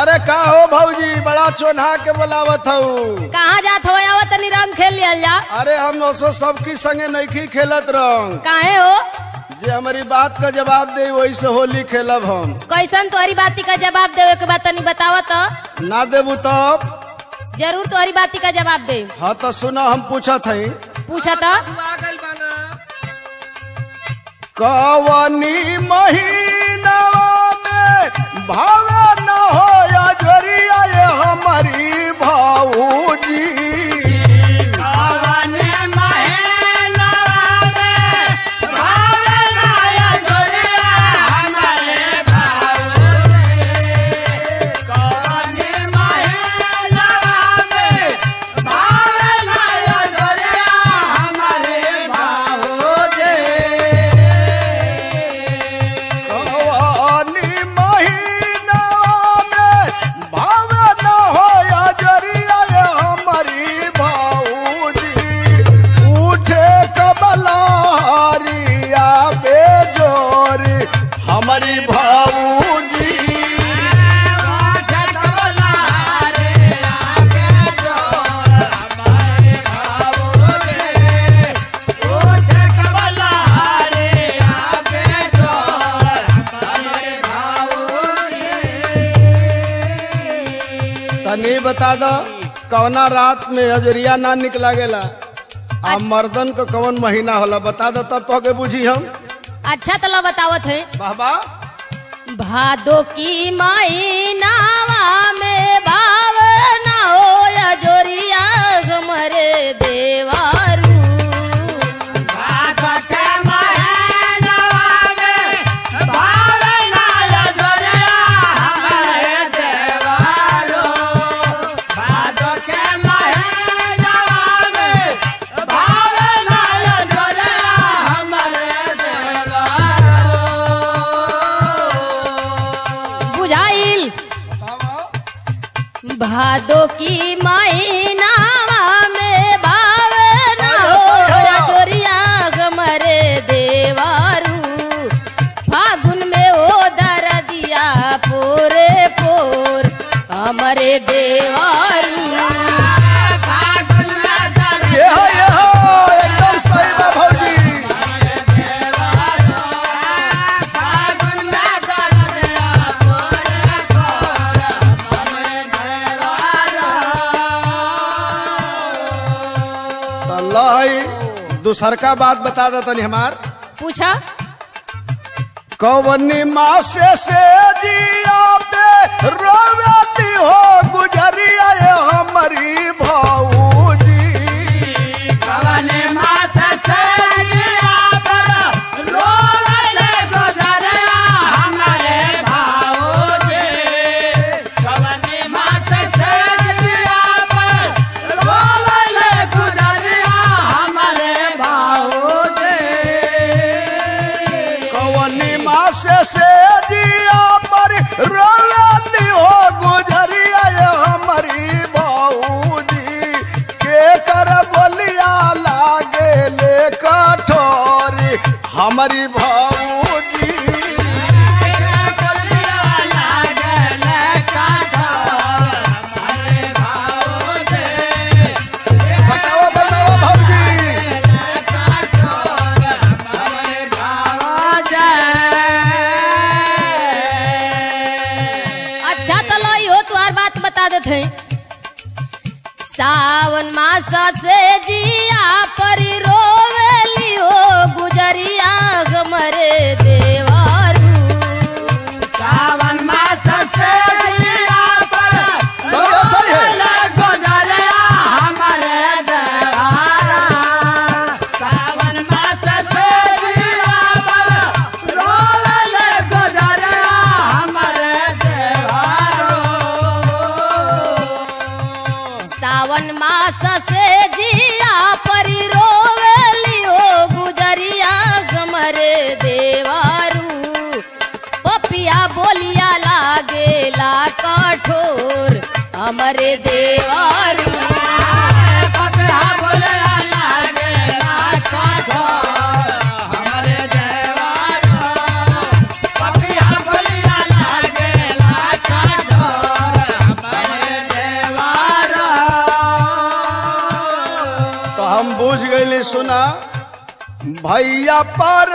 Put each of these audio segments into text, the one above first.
अरे का हो भौजी बड़ा चोन्हा के बोलावत हूँ। कहाँ जात हो आवत तनी रंग खेल लियल जा। अरे हम ओसो सबकी संगे नैखी खेलत रंग काहे हो? जे हमारी बात का जवाब दे वही से होली खेलब हम। कैसन तोहरी बाती का जवाब देवे के बाद तनी बतावा तो ना देबू तब। ज़रूर तोहरी बाती का जवाब दे हाँ तो सुना हम पूछत हई पूछा तो कवनी महीनवा में भावे न हो जोरिया ये हमारी भाऊजी तनी बता दो कवना रात में हजरिया ना निकला गेला। आ मर्दन का कवन महीना होला बता दो तब तो के बुझी हम। अच्छा तो बताओ थे है। बाबा। भादो की महीनावा में बावना हो जोरिया हमरे देवारू भादो की महीनावा में बावना हो या जोरिया हमरे देवारू। फागुन में ओ दर दिया पोरे पोर हमरे देवारू दूसर का बात बता दो तनी हमार पूछा? कवनी मासे से से पे हमारी भाऊजी सावन मास से जिया परी रोवेली हो गुजरिया गमरे देवारू। पपिया बोलिया लागेला कठोर हमरे देवारू। भैया पर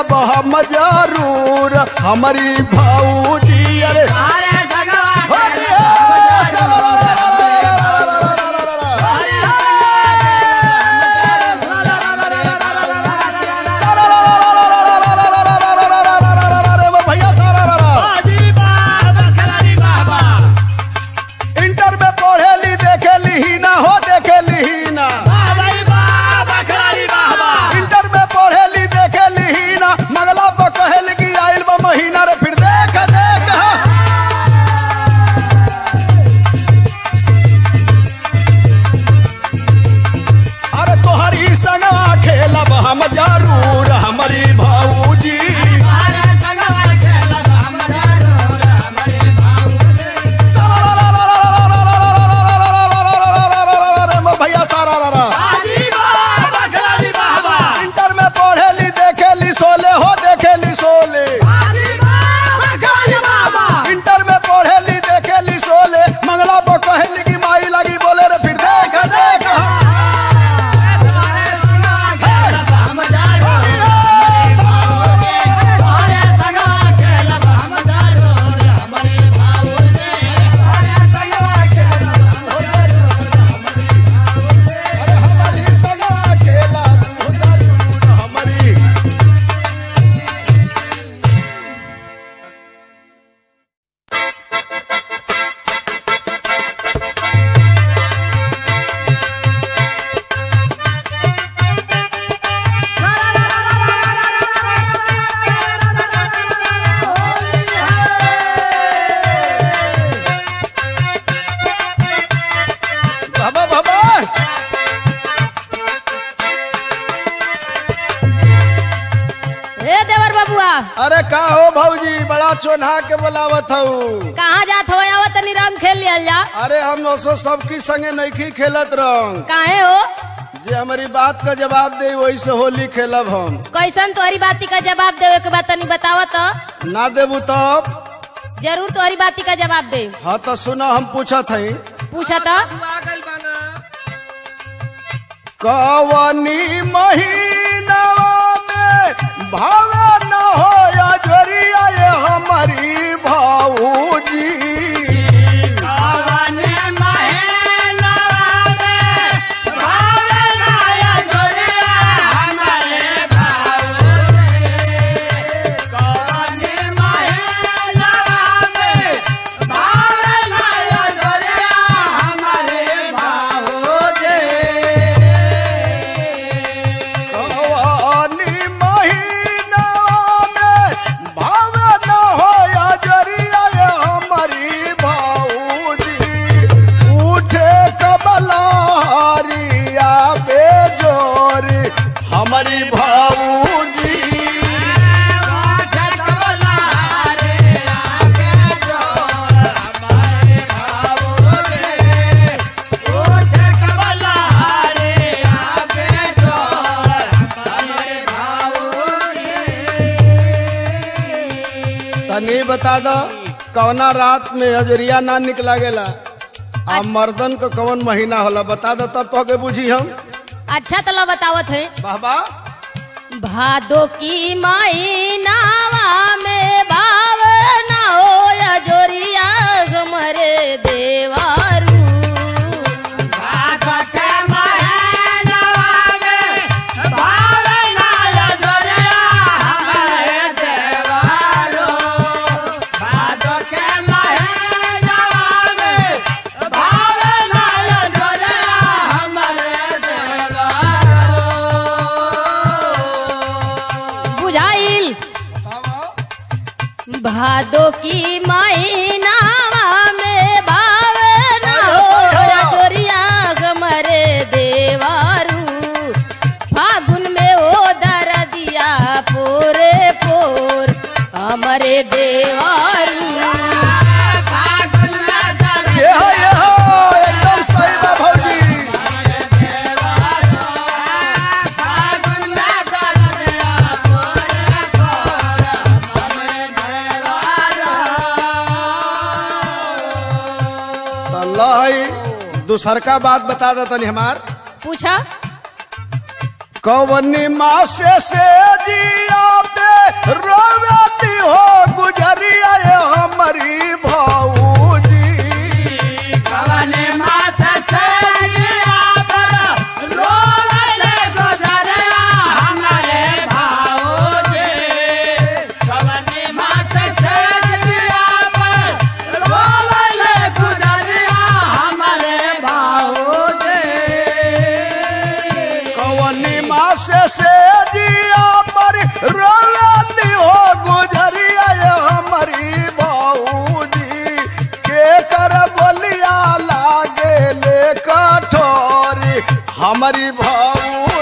खेलब हम ज़रूर हमारी भाऊजी अरे। बड़ा चोन्हा के बोलावत हूँ कहाँ जात हो आवत तनी रंग खेल लिया जा। अरे हम ओसो सबकी संगे नैखी खेलत रंग काहे हो? जे हमारी बात का जवाब दे वही से होली खेलब हम। कैसन तोहरी बाती का जवाब देवे के बाद तनी बताव तो? ना देबू तब ज़रूर तोहरी बाती का जवाब दे। हाँ तो सुनो हम पूछत हई। पूछा कवनी महीनावा में भावे न हो बता दो कवना रात में हजरिया ना निकला गेला। आ मर्दन का कवन महीना होला बता दो तब तो के बुझी हम। अच्छा तला बतावत है। बाबा। भादो की महीनावा में बावना हो जोरिया हमरे देवारू भादो की महीनावा में भावना। हो रजोरिया गमरे देवारू। फागुन में ओ दरदिया पोरे पोर। हमरे देवारू दूसर का बात बता दे तनी हमार। पूछा। कवनी मासे से जिया पे रोवती हो गुजरिया ये हमारी भौजी हमारी भाऊ